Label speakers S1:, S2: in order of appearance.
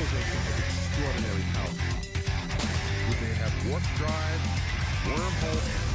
S1: civilization of extraordinary power. Would they have warp drive, wormhole